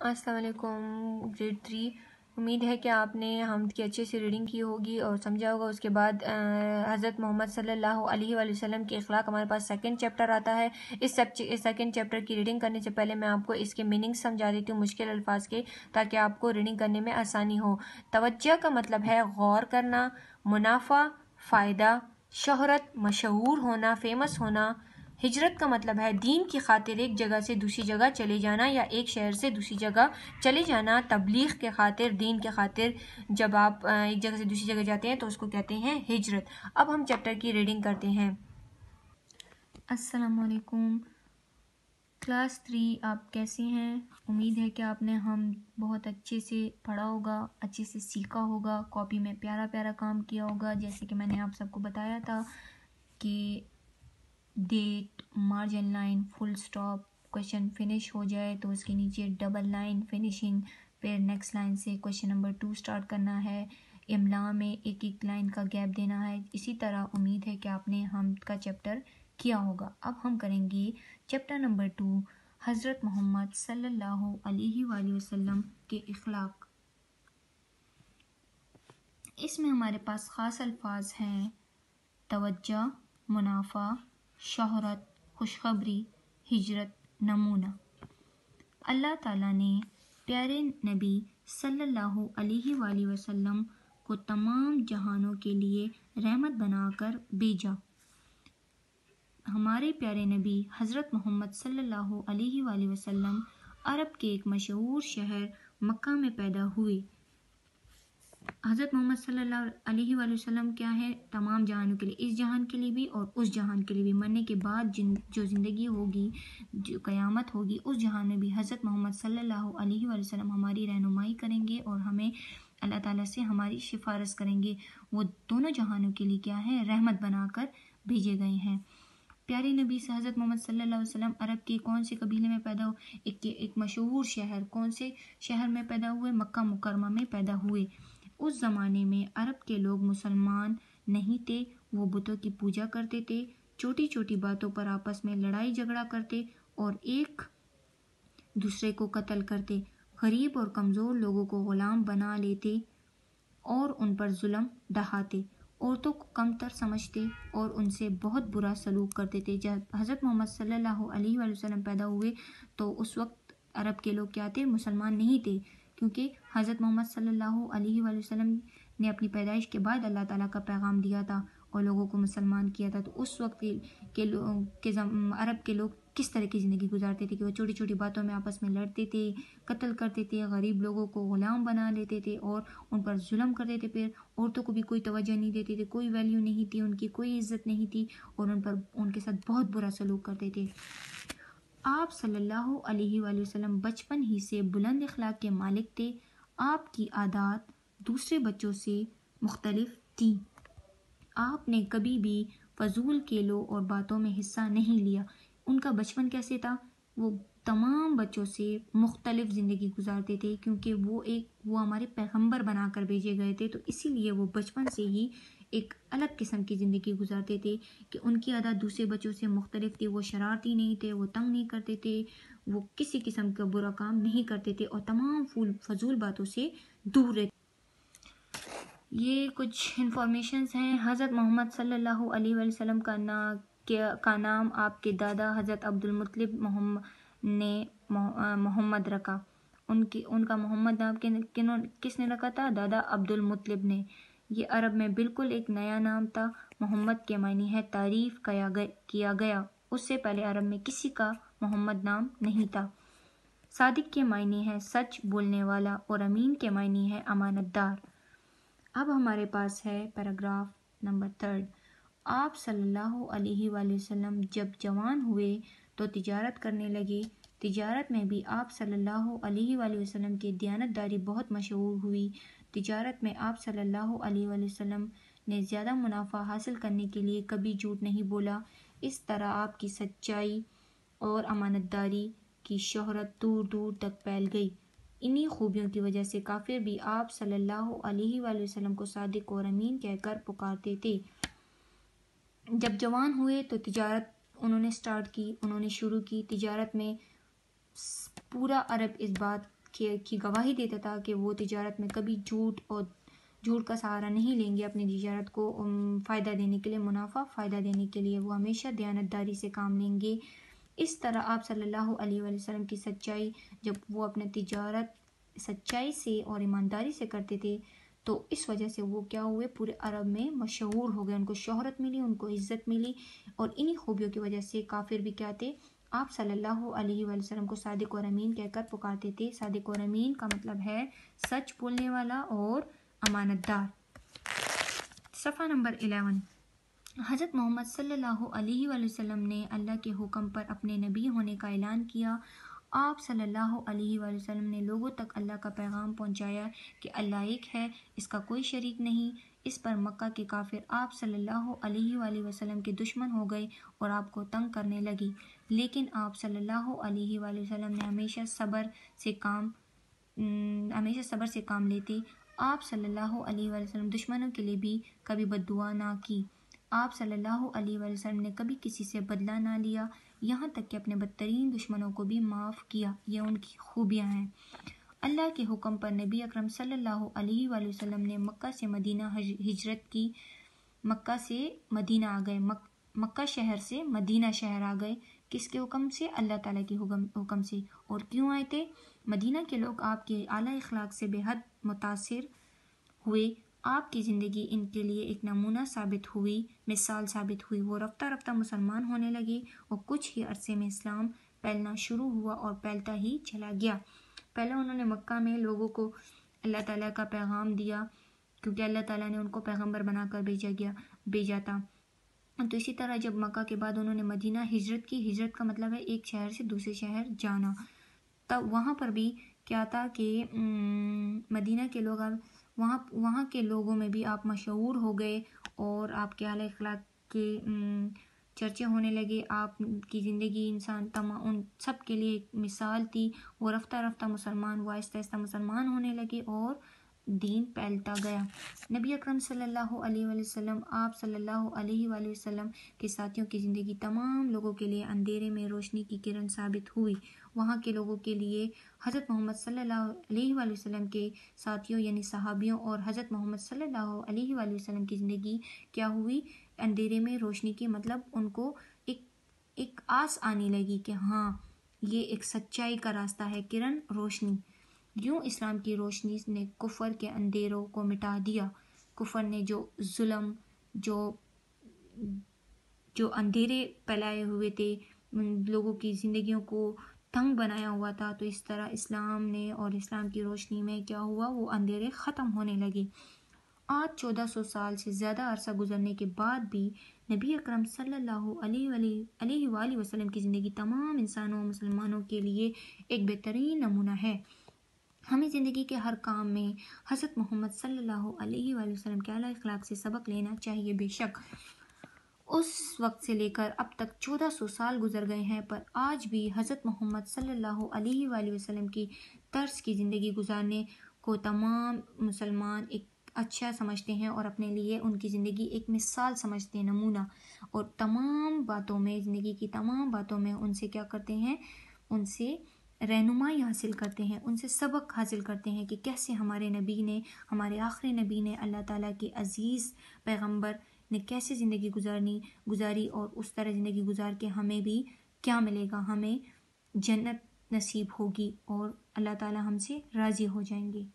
अस्सलाम वालेकुम grade three. उम्मीद है कि आपने हम की अच्छे से रीडिंग की होगी और समझा होगा। उसके बाद हज़रत मोहम्मद सल्लल्लाहु अलैहि वसल्लम के अखलाक हमारे पास सेकंड चैप्टर आता है। इस सब सेकंड चैप्टर की रीडिंग करने से पहले मैं आपको इसके मीनिंग समझा देती हूँ, मुश्किल अल्फाज के, ताकि आपको रीडिंग करने में आसानी हो। तवज्जो का मतलब है गौर करना, मुनाफा, फ़ायदा, शहरत, मशहूर होना फ़ेमस होना हिजरत का मतलब है दीन की खातिर एक जगह से दूसरी जगह चले जाना या एक शहर से दूसरी जगह चले जाना। तबलीग के खातिर, दीन के खातिर जब आप एक जगह से दूसरी जगह जाते हैं तो उसको कहते हैं हिजरत। अब हम चैप्टर की रीडिंग करते हैं। असलकुम क्लास थ्री, आप कैसे हैं? उम्मीद है कि आपने हम बहुत अच्छे से पढ़ा होगा, अच्छे से सीखा होगा, कॉपी में प्यारा प्यारा काम किया होगा। जैसे कि मैंने आप सबको बताया था कि date margin line full stop question finish हो जाए तो उसके नीचे डबल लाइन फिनिशिंग फिर नेक्स्ट लाइन से क्वेश्चन नंबर टू स्टार्ट करना है। इमला में एक एक लाइन का गैप देना है। इसी तरह उम्मीद है कि आपने हम का चैप्टर किया होगा। अब हम करेंगे चैप्टर नंबर टू हज़रत मोहम्मद सल्लल्लाहु अलैहि वसल्लम के अखलाक इसमें हमारे पास ख़ास अल्फाज हैं, तवज्जो, मुनाफा शहरत, खुशखबरी, हिजरत, नमूना। अल्लाह ताला ने प्यारे नबी सल्लल्लाहु अलैहि वसल्लम को तमाम जहानों के लिए रहमत बनाकर भेजा। हमारे प्यारे नबी हज़रत मोहम्मद सल्लल्लाहु अलैहि वसल्लम अरब के एक मशहूर शहर मक्का में पैदा हुए। हज़रत मोहम्मद वसल्लम क्या है? तमाम जहानों के लिए। इस जहान के लिए भी और उस जहान के लिए भी। मरने के बाद जिन, जो ज़िंदगी होगी, जो क़यामत होगी, उस जहान में भी हज़रत मोहम्मद सल्लल्लाहु अलैहि हमारी रहनुमाई करेंगे और हमें अल्लाह ताला से हमारी सिफारश करेंगे। वो दोनों जहानों के लिए क्या है? रहमत बनाकर भेजे गए हैं। प्यारे नबी से हज़रत मोहम्मद सल्लल्लाहु अलैहि अरब के कौन से कबीले में पैदा हुए? एक एक मशहूर शहर। कौन से शहर में पैदा हुए? मक्का मुकरमा में पैदा हुए। उस ज़माने में अरब के लोग मुसलमान नहीं थे, वो बुतों की पूजा करते थे छोटी छोटी बातों पर आपस में लड़ाई झगड़ा करते और एक दूसरे को कत्ल करते। गरीब और कमज़ोर लोगों को ग़ुलाम बना लेते और उन पर जुल्म डहाते औरतों को कमतर समझते और उनसे बहुत बुरा सलूक करते थे। जब हज़रत मोहम्मद सल्लल्लाहु अलैहि वसल्लम पैदा हुए तो उस वक्त अरब के लोग क्या थे? मुसलमान नहीं थे। क्योंकि हज़रत मोहम्मद सल्लल्लाहु अलैहि वसल्लम ने अपनी पैदाइश के बाद अल्लाह ताला का पैगाम दिया था और लोगों को मुसलमान किया था। तो उस वक्त के के, के अरब के लोग किस तरह की ज़िंदगी गुजारते थे कि वो छोटी छोटी बातों में आपस में लड़ते थे कत्ल करते थे गरीब लोगों को ग़ुलाम बना लेते थे और उन पर जुल्म करते थे। फिर औरतों को भी कोई तवज्जो नहीं देते थे कोई वैल्यू नहीं थी उनकी कोई इज़्ज़त नहीं थी और उन पर उनके साथ बहुत बुरा सलूक करते थे। आप सल्लल्लाहु अलैहि वसल्लम बचपन ही से बुलंद अखलाक के मालिक थे। आपकी आदात दूसरे बच्चों से मुख्तलिफ़ थी। आपने कभी भी फजूल खेलों और बातों में हिस्सा नहीं लिया। उनका बचपन कैसे था? वो तमाम बच्चों से मुख्तलिफ़ ज़िंदगी गुजारते थे, क्योंकि वो एक, वो हमारे पैगंबर बनाकर भेजे गए थे तो इसीलिए वो बचपन से ही एक अलग किस्म की ज़िंदगी गुजारते थे कि उनकी आदत दूसरे बच्चों से मुख्तलिफ़ थी, वो शरारती नहीं थे, वो तंग नहीं करते थे, वो किसी किस्म का बुरा काम नहीं करते थे और तमाम फूल, फजूल बातों से दूर रहते ये कुछ इंफॉर्मेशन हैं। हज़रत मोहम्मद सल्लल्लाहु अलैहि वसल्लम का ना, का नाम आपके दादा हज़रत अब्दुल मुतलिब ने मोहम्मद रखा। उनकी, उनका मोहम्मद नाम किन, किसने रखा था? दादा अब्दुल मुतलिब ने। ये अरब में बिल्कुल एक नया नाम था। मोहम्मद के मायने है तारीफ़ किया गया किया गया। उससे पहले अरब में किसी का मोहम्मद नाम नहीं था। सादिक के मायने है सच बोलने वाला और अमीन के मायने है अमानतदार। अब हमारे पास है पैराग्राफ नंबर थर्ड। आप सल्लल्लाहु अलैहि वसल्लम जब जवान हुए तो तिजारत करने लगे। तिजारत में भी आप सल्लल्लाहु अलैहि वसल्लम की दयानतदारी बहुत मशहूर हुई। तजारत में आप सल्लल्लाहु अलैहि वसल्लम ने ज़्यादा मुनाफा हासिल करने के लिए कभी झूठ नहीं बोला। इस तरह आपकी सच्चाई और अमानतदारी की शहरत दूर दूर तक फैल गई। इन्हीं खूबियों की वजह से काफिर भी आप सल्लल्लाहु अलैहि वसल्लम को सादिक और अमीन कहकर पुकारते थे। जब जवान हुए तो तिजारत उन्होंने स्टार्ट की, उन्होंने शुरू की। तिजारत में पूरा अरब इस बात के, की गवाही देता था कि वो तिजारत में कभी झूठ और झूठ का सहारा नहीं लेंगे अपनी तजारत को फ़ायदा देने के लिए मुनाफा, फ़ायदा देने के लिए वो हमेशा दयानतदारी से काम लेंगे। इस तरह आप सल्लल्लाहु अलैहि वसल्लम की सच्चाई, जब वो अपने तिजारत सच्चाई से और ईमानदारी से करते थे तो इस वजह से वो क्या हुए, पूरे अरब में मशहूर हो गए। उनको शोहरत मिली, उनको इज़्ज़त मिली और इन्हीं खूबियों की वजह से काफिर भी क्या थे आप सल्लल्लाहु अलैहि वसल्लम को सादिक और अमीन कहकर पुकारते थे। सादिक और अमीन का मतलब है सच बोलने वाला और अमानतदार। सफ़ा नंबर इलेवन। हज़रत मोहम्मद सल्लल्लाहु अलैहि वसल्लम ने अल्लाह के हुक्म पर अपने नबी होने का ऐलान किया। आप सल्लल्लाहु अलैहि वसल्लम ने लोगों तक अल्लाह का पैगाम पहुँचाया कि अल्लाह एक है, इसका कोई शरीक नहीं। इस पर मक्का के काफिर आप सल्लल्लाहु अलैहि वसल्लम के दुश्मन हो गए और आपको तंग करने लगी। लेकिन आप सल्लल्लाहु अलैहि वसल्लम ने हमेशा सब्र से काम हमेशा सब्र से काम लेते। आप सल्लल्लाहु अलैहि वसल्लम दुश्मनों के लिए भी कभी बदुआ ना की। आप सल्लल्लाहु अलैहि वसल्लम ने कभी किसी से बदला ना लिया। यहाँ तक कि अपने बदतरीन दुश्मनों को भी माफ़ किया। ये उनकी खूबियाँ हैं। अल्लाह के हुक्म पर नबी अकरम सल्लल्लाहु अलैहि वसल्लम ने मक्का से मदीना हिजरत की। मक्का से मदीना आ गए। मक, मक्का शहर से मदीना शहर आ गए। किसके हुक्म से? अल्लाह ताला के हुक्म से। और क्यों आए थे? मदीना के लोग आपके आला इखलाक से बेहद मुतासर हुए। आपकी ज़िंदगी इनके लिए एक नमूना साबित हुई मिसाल साबित हुई। वो रफ्ता रफ्ता मुसलमान होने लगे और कुछ ही अरसे में इस्लाम फैलना शुरू हुआ और फैलता ही चला गया। पहले उन्होंने मक्का में लोगों को अल्लाह ताला का पैगाम दिया, क्योंकि अल्लाह ताला ने उनको पैगंबर बनाकर भेजा गया, भेजा था। तो इसी तरह जब मक्का के बाद उन्होंने मदीना हिजरत की, हिजरत का मतलब है एक शहर से दूसरे शहर जाना। तब वहाँ पर भी क्या था कि मदीना के लोग अब, वहाँ वहाँ के लोगों में भी आप मशहूर हो गए और आपके आल अखलाक के चर्चे होने लगे। आपकी ज़िंदगी इंसान तमाम उन सब के लिए एक मिसाल थी। वो रफ्ता रफ्ता मुसलमान वो आहिस्ता आहिस्ता मुसलमान होने लगे और दीन फैलता गया। नबी अकरम सल्लल्लाहु अलैहि वसल्लम, आप सल्लल्लाहु अलैहि वसल्लम के साथियों की ज़िंदगी तमाम लोगों के लिए अंधेरे में रोशनी की किरण साबित हुई। वहाँ के लोगों के लिए हज़रत मोहम्मद सल्लल्लाहु अलैहि वसल्लम के साथियों, यानी सहाबियों और हज़रत मोहम्मद सल्लल्लाहु अलैहि वसल्लम की ज़िंदगी क्या हुई? अंधेरे में रोशनी की मतलब उनको एक एक आस आने लगी कि हाँ ये एक सच्चाई का रास्ता है, किरण रोशनी। यूँ इस्लाम की रोशनी ने कुफर के अंधेरों को मिटा दिया। कुफर ने जो जुल्म, जो जो अंधेरे फैलाए हुए थे लोगों की ज़िंदगियों को तंग बनाया हुआ था तो इस तरह इस्लाम ने और इस्लाम की रोशनी में क्या हुआ, वो अंधेरे ख़त्म होने लगे। आज चौदह सौ साल से ज़्यादा अरसा गुजरने के बाद भी नबी अकरम सल्लल्लाहु अलैहि वसल्लम की ज़िंदगी तमाम इंसानों मुसलमानों के लिए एक बेहतरीन नमूना है। हमें ज़िंदगी के हर काम में हज़रत मोहम्मद सल्लल्लाहु अलैहि वसल्लम के अखलाक से सबक लेना चाहिए बेशक। उस वक्त से लेकर अब तक चौदह सौ साल गुजर गए हैं, पर आज भी हज़रत मोहम्मद सल्लल्लाहु अलैहि वसल्लम की तर्ज की ज़िंदगी गुजारने को तमाम मुसलमान एक अच्छा समझते हैं और अपने लिए उनकी ज़िंदगी एक मिसाल समझते हैं नमूना। और तमाम बातों में, ज़िंदगी की तमाम बातों में उनसे क्या करते हैं? उनसे रहनुमाई हासिल करते हैं, उनसे सबक हासिल करते हैं कि कैसे हमारे नबी ने, हमारे आखिरी नबी ने अल्लाह ताला के अज़ीज़ पैगंबर ने कैसे ज़िंदगी गुजारनी, गुजारी और उस तरह ज़िंदगी गुजार के हमें भी क्या मिलेगा? हमें जन्नत नसीब होगी और अल्लाह ताला हमसे राज़ी हो जाएँगे।